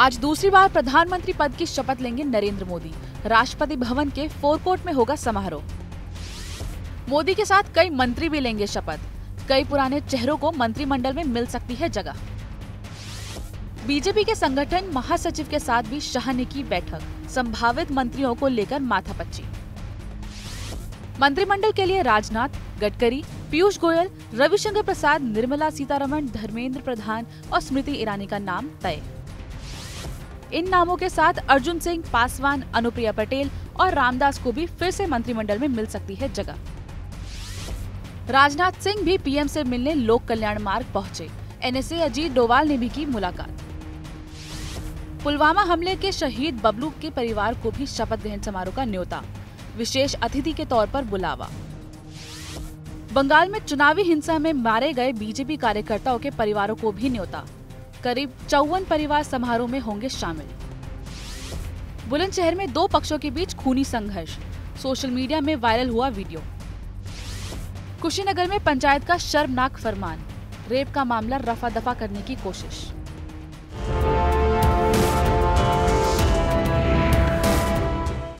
आज दूसरी बार प्रधानमंत्री पद की शपथ लेंगे नरेंद्र मोदी। राष्ट्रपति भवन के फोरकोर्ट में होगा समारोह। मोदी के साथ कई मंत्री भी लेंगे शपथ। कई पुराने चेहरों को मंत्रिमंडल में मिल सकती है जगह। बीजेपी के संगठन महासचिव के साथ भी शाह ने की बैठक, संभावित मंत्रियों को लेकर माथापच्ची। मंत्रिमंडल के लिए राजनाथ, गडकरी, पीयूष गोयल, रविशंकर प्रसाद, निर्मला सीतारमण, धर्मेंद्र प्रधान और स्मृति ईरानी का नाम तय। इन नामों के साथ अर्जुन सिंह, पासवान अनुप्रिया पटेल और रामदास को भी फिर से मंत्रिमंडल में मिल सकती है जगह। राजनाथ सिंह भी पीएम से मिलने लोक कल्याण मार्ग पहुँचे। एनएसए अजीत डोवाल ने भी की मुलाकात। पुलवामा हमले के शहीद बबलू के परिवार को भी शपथ ग्रहण समारोह का न्योता। विशेष अतिथि के तौर पर बुलावा। बंगाल में चुनावी हिंसा में मारे गए बीजेपी कार्यकर्ताओं के परिवारों को भी न्योता। करीब चौवन परिवार समारोह में होंगे शामिल। बुलंदशहर में दो पक्षों के बीच खूनी संघर्ष। सोशल मीडिया में वायरल हुआ वीडियो। कुशीनगर में पंचायत का शर्मनाक फरमान। रेप का मामला रफा दफ़ा करने की कोशिश।